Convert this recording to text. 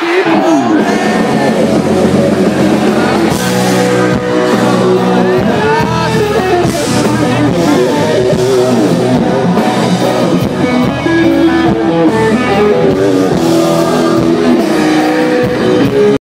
Keep.